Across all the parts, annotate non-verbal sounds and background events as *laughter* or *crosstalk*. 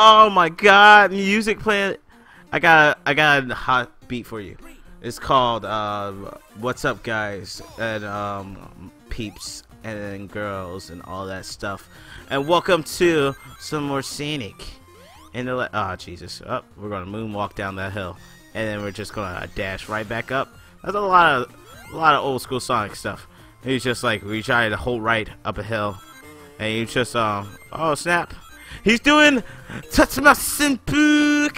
Oh my god, music playing. I got I got a hot beat for you. It's called uh, "What's Up, Guys" and um, peeps and girls and all that stuff. And welcome to some more scenic. And the oh Jesus, up oh, we're gonna moonwalk down that hill, and then we're just gonna dash right back up. That's a lot of a lot of old school Sonic stuff. He's just like we try to hold right up a hill, and you just um oh snap, he's doing my simple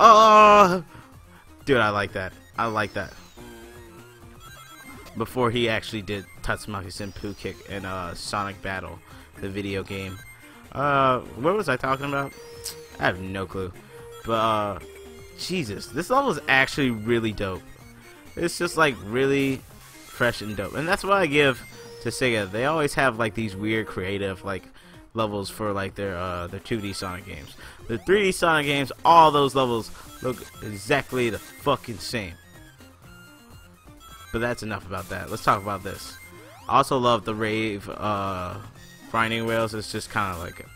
oh dude I like that I like that before he actually did Tatsumaki Senpu kick in uh, Sonic Battle, the video game. Uh, what was I talking about? I have no clue. But, uh, Jesus, this level is actually really dope. It's just, like, really fresh and dope. And that's what I give to Sega. They always have, like, these weird creative, like, levels for, like, their, uh, their 2D Sonic games. The 3D Sonic games, all those levels look exactly the fucking same. But that's enough about that. Let's talk about this. I also love the Rave uh, grinding rails. It's just kind of like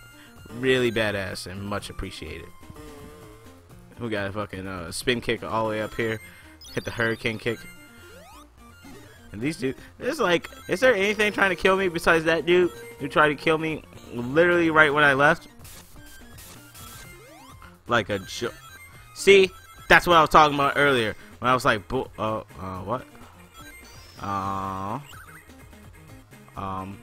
really badass and much appreciated. We got a fucking uh, spin kick all the way up here. Hit the hurricane kick. And these dudes, it's like, is there anything trying to kill me besides that dude who tried to kill me literally right when I left? Like a joke. See, that's what I was talking about earlier when I was like, uh, uh, what? Uh, um,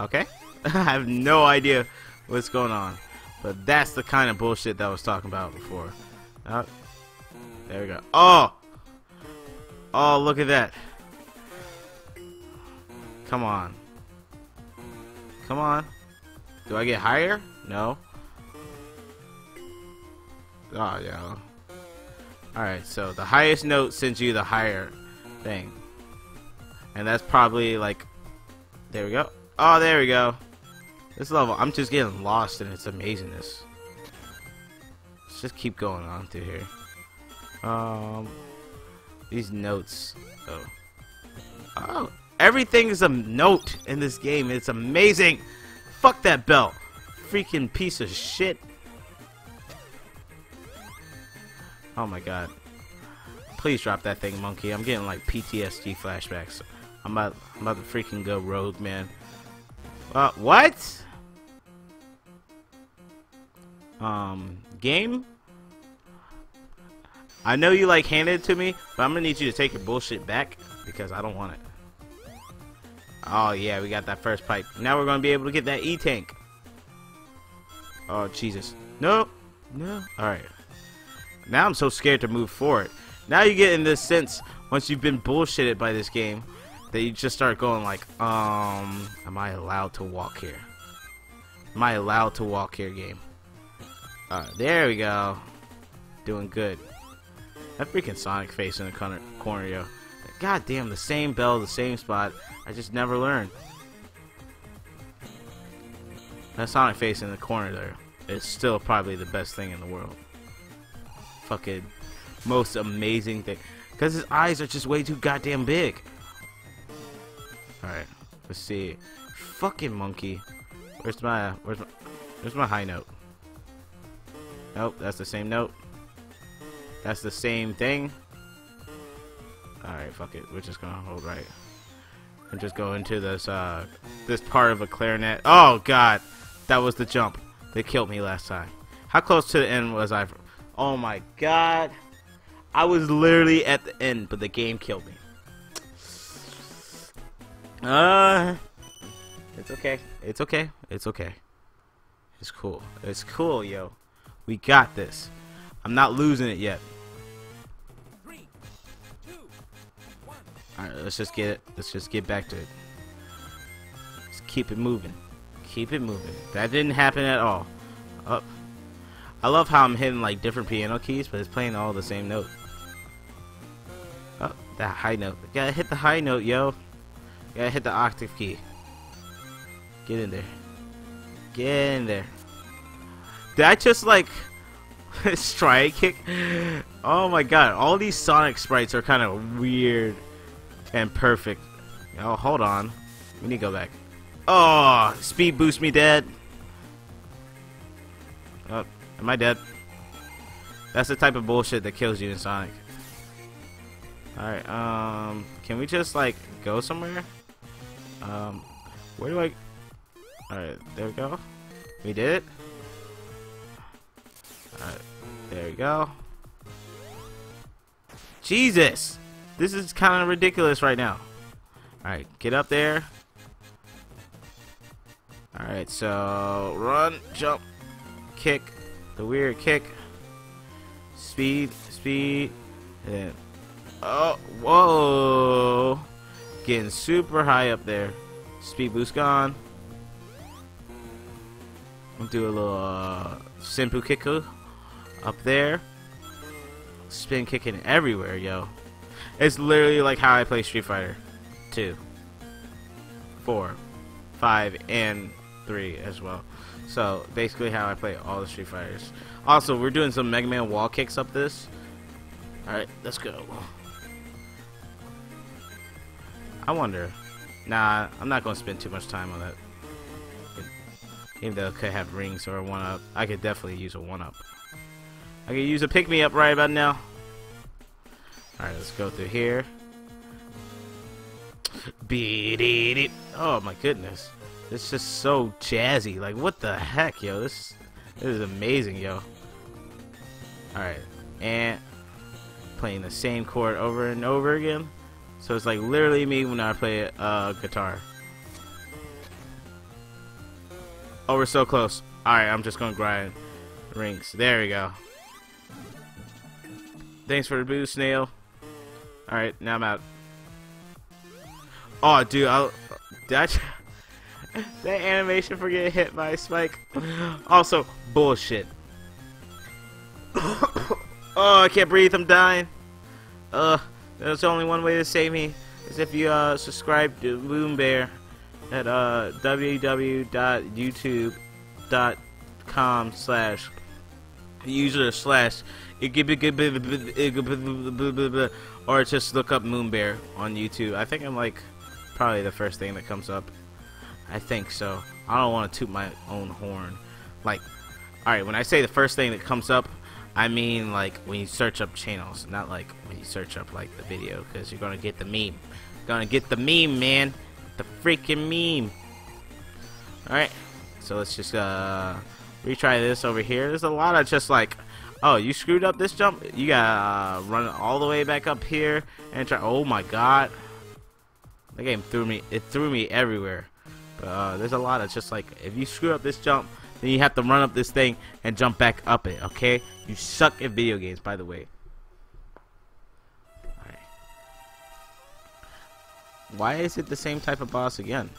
okay. *laughs* I have no idea what's going on. But that's the kind of bullshit that I was talking about before. Uh, there we go. Oh! Oh, look at that. Come on. Come on. Do I get higher? No. Oh, yeah. Alright, so the highest note sends you the higher thing. And that's probably like, there we go. Oh, there we go. This level, I'm just getting lost in its amazingness. Let's just keep going on through here. Um, these notes. Oh, oh, everything is a note in this game. It's amazing. Fuck that belt, freaking piece of shit. Oh my god. Please drop that thing, monkey. I'm getting like PTSD flashbacks. I'm about, I'm about to freaking go rogue, man. Uh, what? Um, game? I know you like handed it to me, but I'm gonna need you to take your bullshit back because I don't want it. Oh yeah, we got that first pipe. Now we're gonna be able to get that E-tank. Oh Jesus. No. No. Alright. Now I'm so scared to move forward. Now you get in this sense, once you've been bullshitted by this game, that you just start going like, um, am I allowed to walk here? Am I allowed to walk here, game? Alright, there we go. Doing good. That freaking Sonic face in the corner, corner yo. God damn, the same bell, the same spot. I just never learned. That Sonic face in the corner there is still probably the best thing in the world. Fucking most amazing thing. Because his eyes are just way too goddamn big. Alright, let's see. Fucking monkey. Where's my, where's my, where's my high note? Nope, that's the same note. That's the same thing. Alright, fuck it. We're just gonna hold right. And just go into this, uh, this part of a clarinet. Oh, God. That was the jump. They killed me last time. How close to the end was I? Oh, my God. I was literally at the end, but the game killed me. Uh, it's okay. It's okay. It's okay. It's cool. It's cool, yo. We got this. I'm not losing it yet. Alright, let's just get it. Let's just get back to it. Just keep it moving. Keep it moving. That didn't happen at all. Up. Oh. I love how I'm hitting like different piano keys, but it's playing all the same note. Oh, that high note. Gotta hit the high note, yo. Gotta hit the octave key. Get in there. Get in there. Did I just like *laughs* strike kick? Oh my god, all these Sonic sprites are kind of weird and perfect. Oh, hold on. We need to go back. Oh, speed boost me, dead. Oh, am I dead? That's the type of bullshit that kills you in Sonic. Alright, um, can we just, like, go somewhere? Um, where do I... Alright, there we go. We did it. Alright, there we go. Jesus! This is kind of ridiculous right now. Alright, get up there. Alright, so run, jump, kick, the weird kick, speed, speed, and oh, whoa, getting super high up there. Speed boost gone. We'll do a little uh, Senpukyaku up there. Spin kicking everywhere, yo. It's literally like how I play Street Fighter 2, 4, 5, and 3 as well. So basically how I play all the Street Fighters. Also, we're doing some Mega Man wall kicks up this. Alright, let's go. I wonder. Nah, I'm not going to spend too much time on that. Even though it could have rings or a 1-up. I could definitely use a 1-up. I could use a pick-me-up right about now. Alright, let's go through here. Beat it. Oh my goodness. It's just so jazzy. Like, what the heck, yo? This, this is amazing, yo. Alright. And playing the same chord over and over again. So it's like literally me when I play uh, guitar. Oh, we're so close. Alright, I'm just gonna grind rings. There we go. Thanks for the boost, Snail. Alright, now I'm out. Oh, dude, I'll... that, that animation for getting hit by a spike. Also, bullshit. oh, I can't breathe, I'm dying. Uh, there's only one way to save me, is if you, uh, subscribe to Moon Bear at, uh, www.youtube.com slash user slash or just look up Moon Bear on YouTube. I think I'm like probably the first thing that comes up. I think so. I don't want to toot my own horn. Like, alright, when I say the first thing that comes up, I mean like when you search up channels, not like when you search up like the video, because you're gonna get the meme. Gonna get the meme, man. The freaking meme. Alright, so let's just uh retry this over here. There's a lot of just like Oh, you screwed up this jump? You gotta uh, run all the way back up here and try. Oh my god. The game threw me. It threw me everywhere. But uh, there's a lot of just like if you screw up this jump, then you have to run up this thing and jump back up it. Okay? You suck at video games, by the way. Why is it the same type of boss again?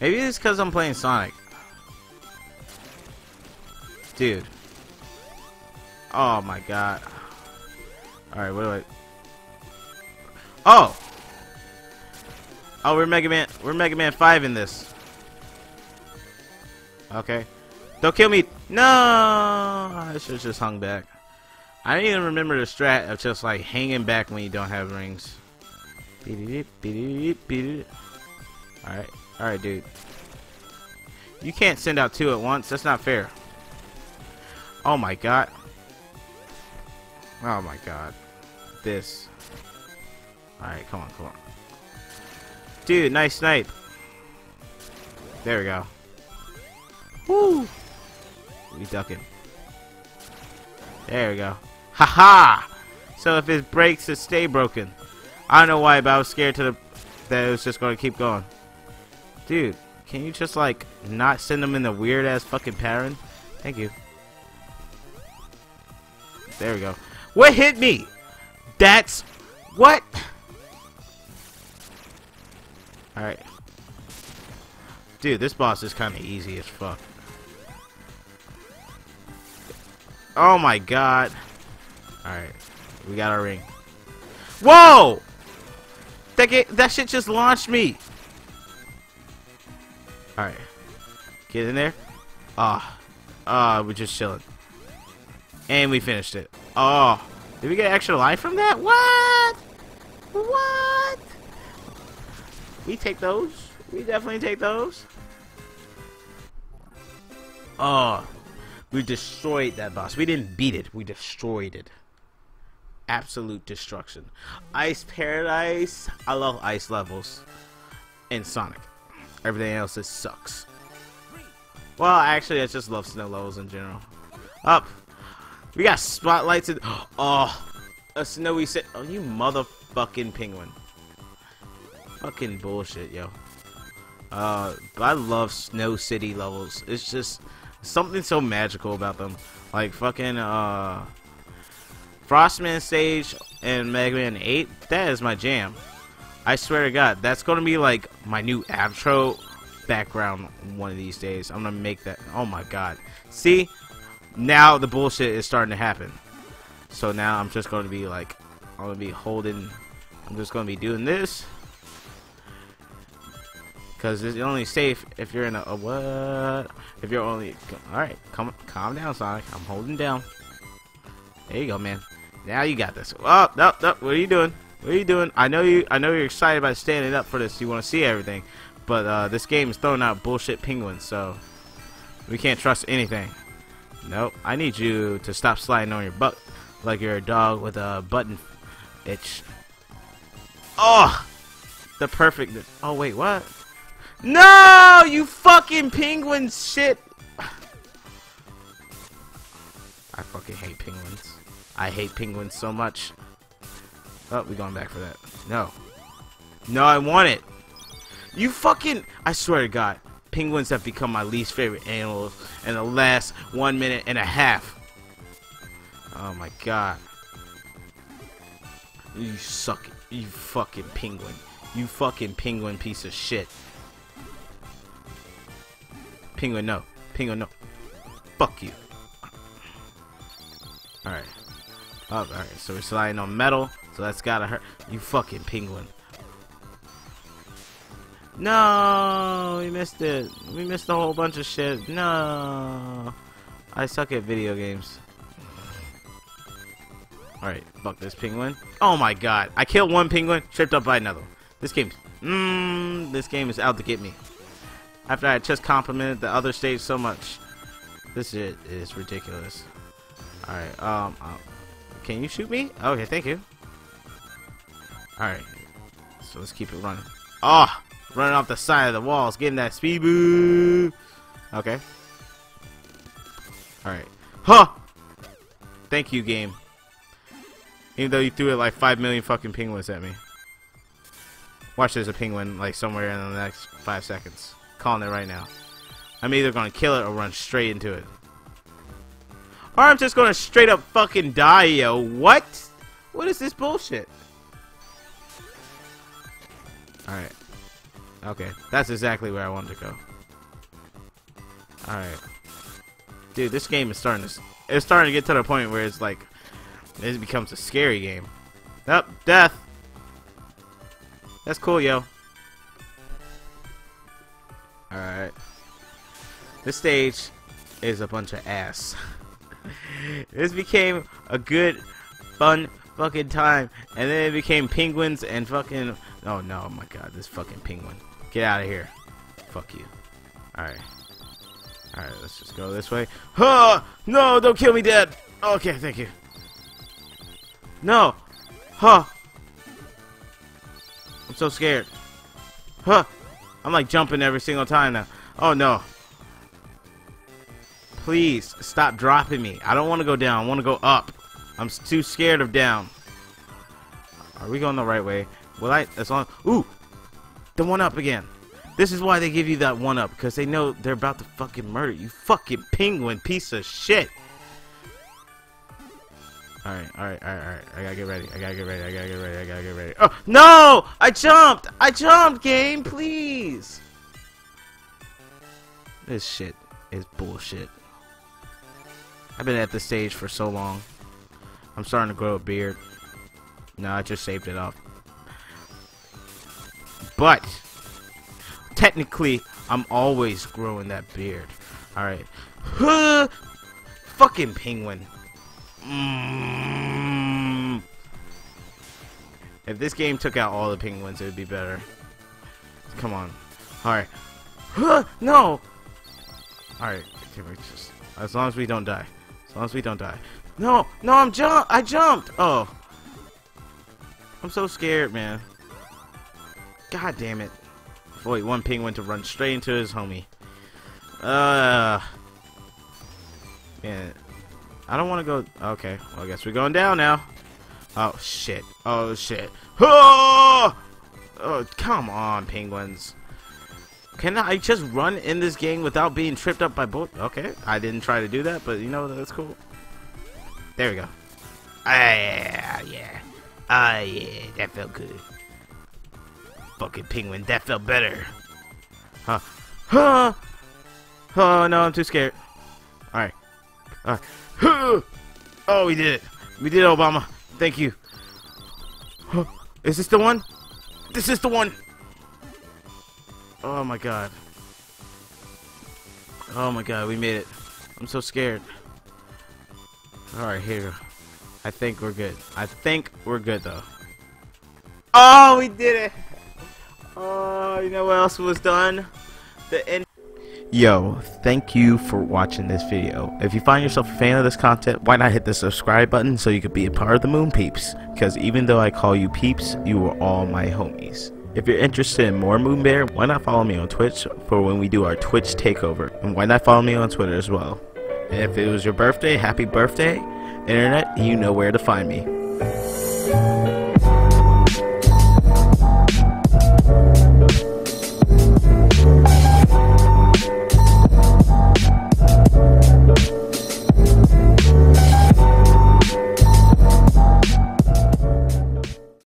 Maybe it's because I'm playing Sonic. Dude. Oh my god. Alright, what do I... Oh! Oh, we're Mega Man. We're Mega Man 5 in this. Okay. Don't kill me. No! I should just hung back. I didn't even remember the strat of just like hanging back when you don't have rings. Alright. Alright, dude. You can't send out two at once. That's not fair. Oh my god. Oh my god. This. Alright, come on, come on. Dude, nice snipe. There we go. Woo! We ducking. There we go. Haha! -ha! So if it breaks, it stay broken. I don't know why, but I was scared to the that it was just gonna keep going. Dude, can you just like not send them in the weird ass fucking pattern? Thank you. There we go. What hit me? That's what? Alright. Dude, this boss is kind of easy as fuck. Oh my god. Alright. We got our ring. Whoa! That, get, that shit just launched me. Alright. Get in there. Ah. Ah, we're just chilling. And we finished it. Oh. Did we get extra life from that? What? What? We take those. We definitely take those. Oh. We destroyed that boss. We didn't beat it. We destroyed it. Absolute destruction. Ice Paradise. I love ice levels in Sonic. Everything else it sucks. Well, actually, I just love snow levels in general. Up. We got spotlights and oh, a snowy set. Oh, you motherfucking penguin. Fucking bullshit, yo. Uh, I love Snow City levels. It's just something so magical about them. Like fucking uh, Frostman stage and Mega Man 8. That is my jam. I swear to God, that's gonna be like my new outro background one of these days. I'm gonna make that. Oh my God. See, now the bullshit is starting to happen. So now I'm just gonna be like, I'm gonna be holding. I'm just gonna be doing this because it's only safe if you're in a, a what? If you're only all right. Come, calm down, Sonic. I'm holding down. There you go, man. Now you got this. Oh, no, no. What are you doing? What are you doing? I know you. I know you're excited about standing up for this. You want to see everything, but uh, this game is throwing out bullshit penguins, so we can't trust anything. Nope. I need you to stop sliding on your butt like you're a dog with a button itch. Oh, the perfect. Oh wait, what? No, you fucking penguin shit. *sighs* I fucking hate penguins. I hate penguins so much. Oh, we going back for that. No. No, I want it. You fucking... I swear to God. Penguins have become my least favorite animals in the last one minute and a half. Oh my God. You suck. You fucking penguin. You fucking penguin piece of shit. Penguin, no. Penguin, no. Fuck you. Alright. Oh, alright, so we're sliding on metal, so that's gotta hurt. You fucking penguin. No, we missed it. We missed a whole bunch of shit. No. I suck at video games. Alright, fuck this penguin. Oh my god. I killed one penguin, tripped up by another. This game's... Mmm, this game is out to get me. After I just complimented the other stage so much. This shit is ridiculous. Alright, um, uh, can you shoot me? Okay, thank you. Alright, so let's keep it running. Oh, running off the side of the walls, getting that speed boo. Okay. Alright. Huh! Thank you, game. Even though you threw it like 5 million fucking penguins at me. Watch there's a penguin like somewhere in the next 5 seconds calling it right now. I'm either gonna kill it or run straight into it. Or I'm just gonna straight up fucking die, yo. What? What is this bullshit? Alright. Okay, that's exactly where I wanted to go. Alright. Dude, this game is starting to... It's starting to get to the point where it's like... It becomes a scary game. Up, oh, death! That's cool, yo. Alright. This stage is a bunch of ass. *laughs* this became a good, fun fucking time. And then it became penguins and fucking... Oh no, oh my god, this fucking penguin. Get out of here. Fuck you. Alright. Alright, let's just go this way. Huh! No, don't kill me, Dad! Okay, thank you. No! Huh! I'm so scared. Huh! I'm like jumping every single time now. Oh no. Please stop dropping me. I don't want to go down. I want to go up. I'm too scared of down. Are we going the right way? Will I? As long. Ooh, the one up again. This is why they give you that one up because they know they're about to fucking murder you. Fucking penguin piece of shit. Alright, alright, alright, alright. I gotta get ready. I gotta get ready. I gotta get ready. I gotta get ready. Oh, no! I jumped! I jumped, game! Please! This shit is bullshit. I've been at this stage for so long. I'm starting to grow a beard. No, I just saved it up. But, technically, I'm always growing that beard. Alright. Fucking penguin. Mm. If this game took out all the penguins, it would be better. Come on. Alright. no! Alright, can we just... As long as we don't die. As long as we don't die. No, no, I'm jump. I jumped. Oh, I'm so scared, man. God damn it. Wait, one penguin to run straight into his homie. Uh, man, I don't want to go. Okay, well, I guess we're going down now. Oh shit. Oh shit. Oh! oh, come on, penguins. Can I just run in this game without being tripped up by both? Okay, I didn't try to do that, but you know, that's cool. There we go. Ah, yeah. Ah, yeah, that felt good. Fucking penguin, that felt better. Huh. Huh. Oh, no, I'm too scared. Alright. Uh, Alright. Oh, we did it. We did it, Obama. Thank you. Is this the one? This is the one! Oh my god. Oh my god, we made it. I'm so scared. Alright, here. I think we're good. I think we're good though. Oh, we did it! Oh, you know what else was done? The end. Yo, thank you for watching this video. If you find yourself a fan of this content, why not hit the subscribe button so you could be a part of the Moon Peeps? Because even though I call you peeps, you are all my homies. If you're interested in more Moon Bear, why not follow me on Twitch for when we do our Twitch takeover? And why not follow me on Twitter as well? And if it was your birthday, happy birthday, Internet, you know where to find me.